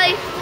life.